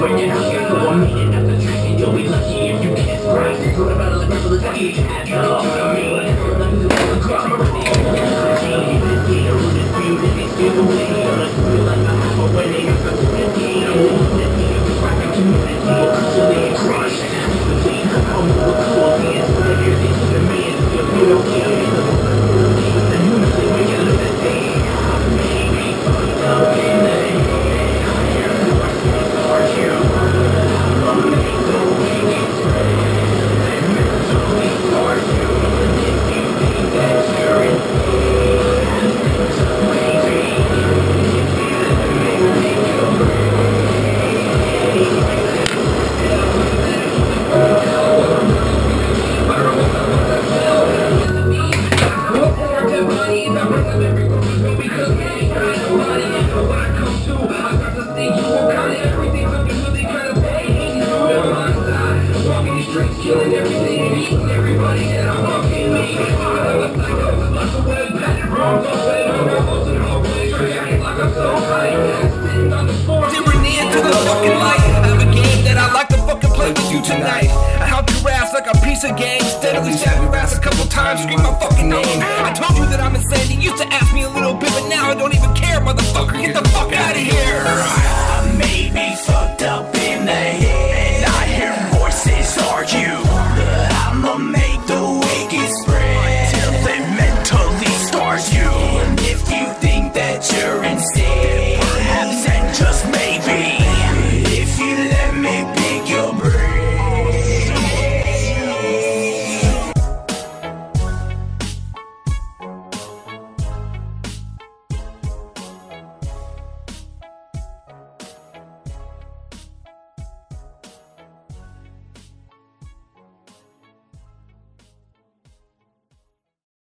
Working out here for a minute, that's a track, and you'll be lucky if you get right. Put about a little of lucky, you mean. The the I'm ready. The the. I'm like, feel like I have a wedding, I'm the wedding. I'm piece of game. Steadily stab your ass a piece of game, steadily stabbing, rasp a couple times, scream my fucking name. I told you